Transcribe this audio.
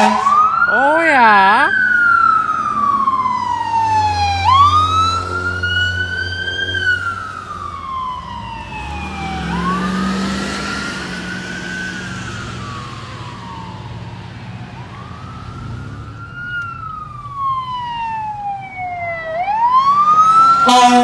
Ôi à. Oh